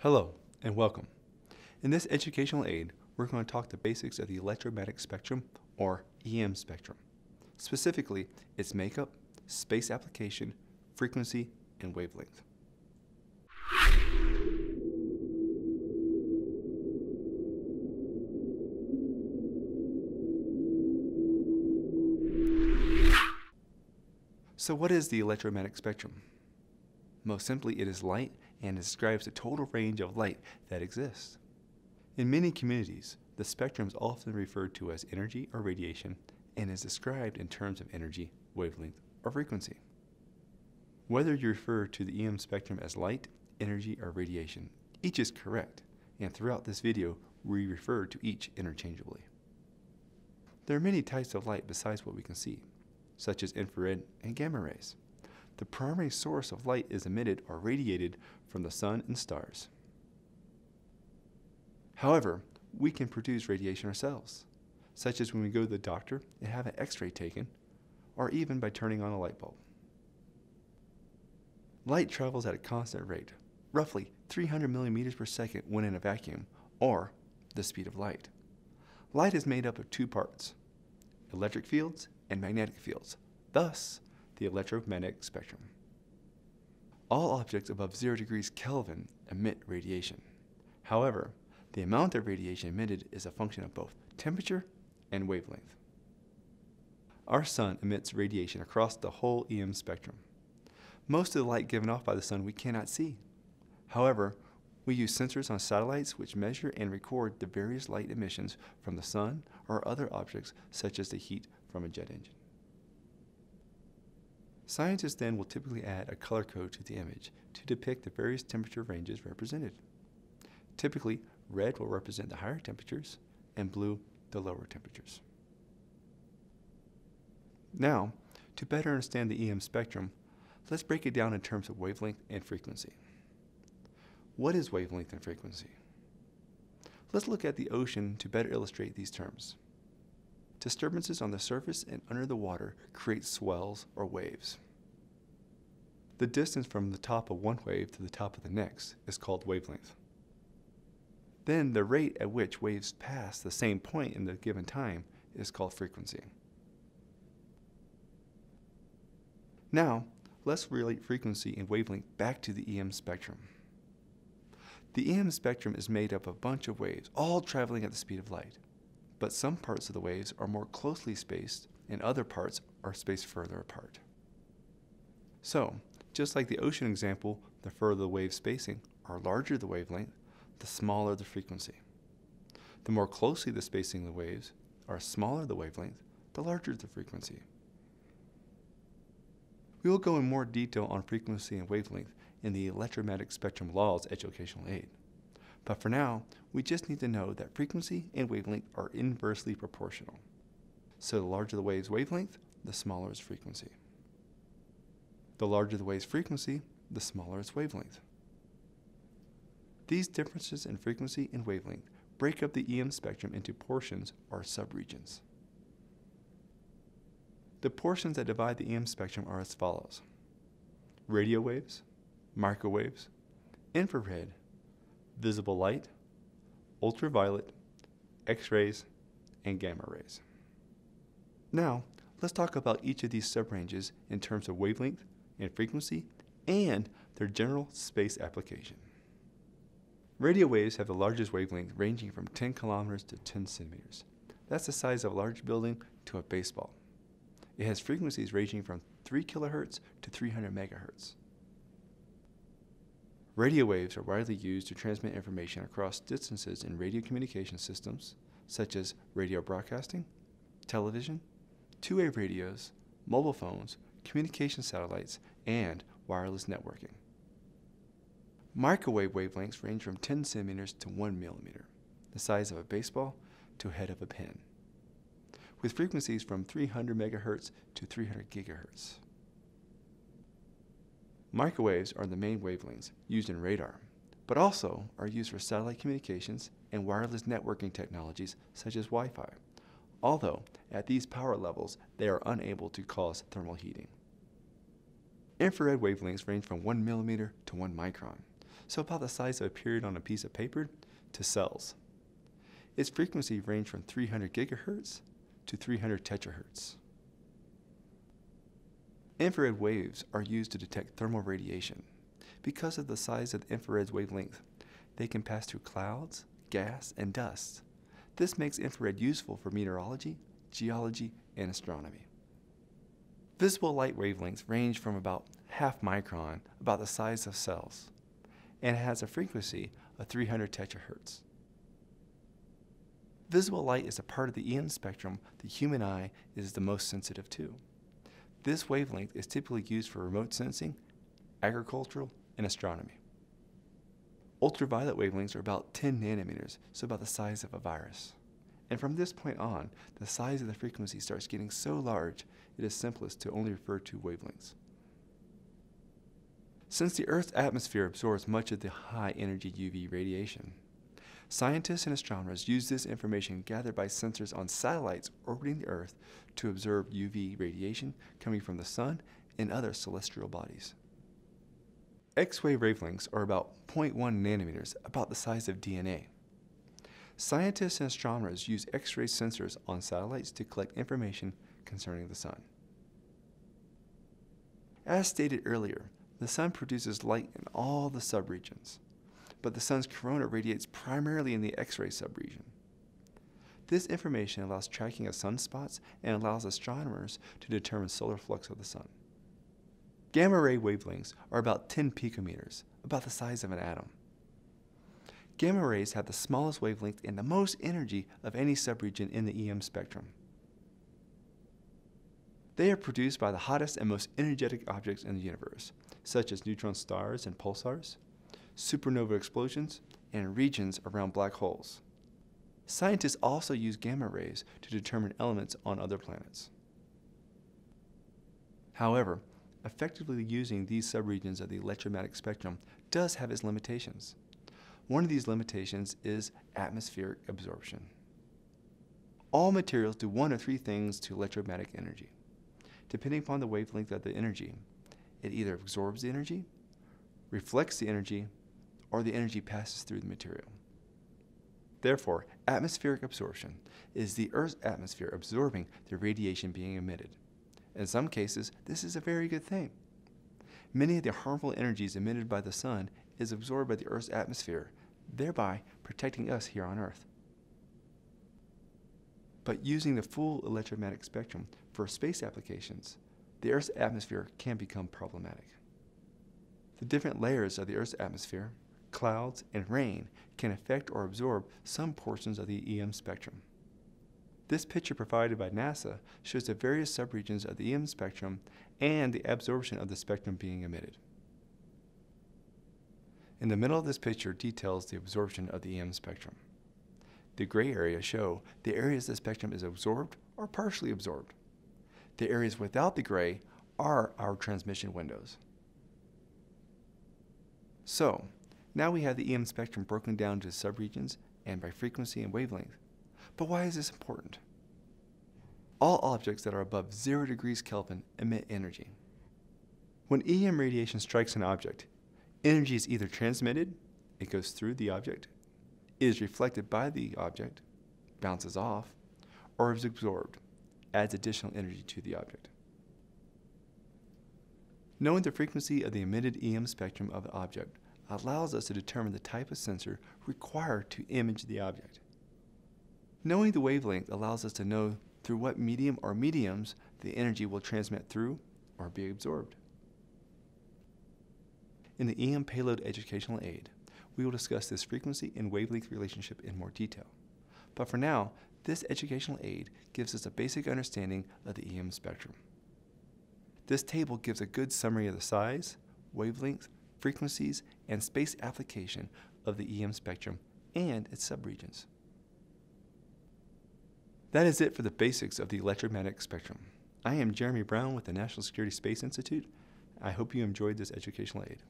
Hello and welcome. In this educational aid, we're going to talk the basics of the electromagnetic spectrum or EM spectrum. Specifically, its makeup, space application, frequency, and wavelength. So what is the electromagnetic spectrum? Most simply, it is light and describes the total range of light that exists. In many communities, the spectrum is often referred to as energy or radiation and is described in terms of energy, wavelength, or frequency. Whether you refer to the EM spectrum as light, energy, or radiation, each is correct, and throughout this video, we refer to each interchangeably. There are many types of light besides what we can see, such as infrared and gamma rays. The primary source of light is emitted or radiated from the sun and stars. However, we can produce radiation ourselves, such as when we go to the doctor and have an x-ray taken, or even by turning on a light bulb. Light travels at a constant rate, roughly 300 millimeters per second when in a vacuum, or the speed of light. Light is made up of two parts, electric fields and magnetic fields. Thus, the electromagnetic spectrum. All objects above 0 degrees Kelvin emit radiation. However, the amount of radiation emitted is a function of both temperature and wavelength. Our sun emits radiation across the whole EM spectrum. Most of the light given off by the sun we cannot see. However, we use sensors on satellites which measure and record the various light emissions from the sun or other objects such as the heat from a jet engine. Scientists then will typically add a color code to the image to depict the various temperature ranges represented. Typically, red will represent the higher temperatures and blue the lower temperatures. Now, to better understand the EM spectrum, let's break it down in terms of wavelength and frequency. What is wavelength and frequency? Let's look at the ocean to better illustrate these terms. Disturbances on the surface and under the water create swells or waves. The distance from the top of one wave to the top of the next is called wavelength. Then the rate at which waves pass the same point in the given time is called frequency. Now, let's relate frequency and wavelength back to the EM spectrum. The EM spectrum is made up of a bunch of waves, all traveling at the speed of light but some parts of the waves are more closely spaced and other parts are spaced further apart. So, just like the ocean example, the further the wave spacing or larger the wavelength, the smaller the frequency. The more closely the spacing of the waves, or smaller the wavelength, the larger the frequency. We will go in more detail on frequency and wavelength in the electromagnetic spectrum laws educational aid. But for now, we just need to know that frequency and wavelength are inversely proportional. So the larger the wave's wavelength, the smaller its frequency. The larger the wave's frequency, the smaller its wavelength. These differences in frequency and wavelength break up the EM spectrum into portions or subregions. The portions that divide the EM spectrum are as follows. Radio waves, microwaves, infrared, visible light, ultraviolet, X-rays, and gamma rays. Now, let's talk about each of these subranges in terms of wavelength and frequency and their general space application. Radio waves have the largest wavelength ranging from 10 kilometers to 10 centimeters. That's the size of a large building to a baseball. It has frequencies ranging from 3 kilohertz to 300 megahertz. Radio waves are widely used to transmit information across distances in radio communication systems, such as radio broadcasting, television, two-way radios, mobile phones, communication satellites, and wireless networking. Microwave wavelengths range from 10 centimeters to 1 millimeter, the size of a baseball to head of a pin, with frequencies from 300 megahertz to 300 gigahertz. Microwaves are the main wavelengths used in radar, but also are used for satellite communications and wireless networking technologies such as Wi-Fi, although at these power levels they are unable to cause thermal heating. Infrared wavelengths range from 1 millimeter to 1 micron, so about the size of a period on a piece of paper, to cells. Its frequency ranges from 300 gigahertz to 300 terahertz. Infrared waves are used to detect thermal radiation. Because of the size of the infrared's wavelength, they can pass through clouds, gas, and dust. This makes infrared useful for meteorology, geology, and astronomy. Visible light wavelengths range from about half micron, about the size of cells, and has a frequency of 300 terahertz. Visible light is a part of the EM spectrum the human eye is the most sensitive to. This wavelength is typically used for remote sensing, agricultural, and astronomy. Ultraviolet wavelengths are about 10 nanometers, so about the size of a virus. And from this point on, the size of the frequency starts getting so large it is simplest to only refer to wavelengths. Since the Earth's atmosphere absorbs much of the high energy UV radiation, scientists and astronomers use this information gathered by sensors on satellites orbiting the Earth to observe UV radiation coming from the Sun and other celestial bodies. X-ray wavelengths are about 0.1 nanometers, about the size of DNA. Scientists and astronomers use X-ray sensors on satellites to collect information concerning the Sun. As stated earlier, the Sun produces light in all the subregions, but the Sun's corona radiates primarily in the X-ray subregion. This information allows tracking of sunspots and allows astronomers to determine solar flux of the Sun. Gamma ray wavelengths are about 10 picometers, about the size of an atom. Gamma rays have the smallest wavelength and the most energy of any subregion in the EM spectrum. They are produced by the hottest and most energetic objects in the universe, such as neutron stars and pulsars, supernova explosions, and regions around black holes. Scientists also use gamma rays to determine elements on other planets. However, effectively using these subregions of the electromagnetic spectrum does have its limitations. One of these limitations is atmospheric absorption. All materials do one of three things to electromagnetic energy. Depending upon the wavelength of the energy, it either absorbs the energy, reflects the energy, or the energy passes through the material. Therefore, atmospheric absorption is the Earth's atmosphere absorbing the radiation being emitted. In some cases, this is a very good thing. Many of the harmful energies emitted by the sun is absorbed by the Earth's atmosphere, thereby protecting us here on Earth. But using the full electromagnetic spectrum for space applications, the Earth's atmosphere can become problematic. The different layers of the Earth's atmosphere, clouds, and rain can affect or absorb some portions of the EM spectrum. This picture provided by NASA shows the various subregions of the EM spectrum and the absorption of the spectrum being emitted. In the middle of this picture details the absorption of the EM spectrum. The gray areas show the areas the spectrum is absorbed or partially absorbed. The areas without the gray are our transmission windows. So, now we have the EM spectrum broken down to subregions and by frequency and wavelength. But why is this important? All objects that are above 0 degrees Kelvin emit energy. When EM radiation strikes an object, energy is either transmitted, it goes through the object, is reflected by the object, bounces off, or is absorbed, adds additional energy to the object. Knowing the frequency of the emitted EM spectrum of the object allows us to determine the type of sensor required to image the object. Knowing the wavelength allows us to know through what medium or mediums the energy will transmit through or be absorbed. In the EM Payload Educational Aid, we will discuss this frequency and wavelength relationship in more detail. But for now, this educational aid gives us a basic understanding of the EM spectrum. This table gives a good summary of the size, wavelength, frequencies, and space application of the EM spectrum and its subregions. That is it for the basics of the electromagnetic spectrum. I am Jeremy Brown with the National Security Space Institute. I hope you enjoyed this educational aid.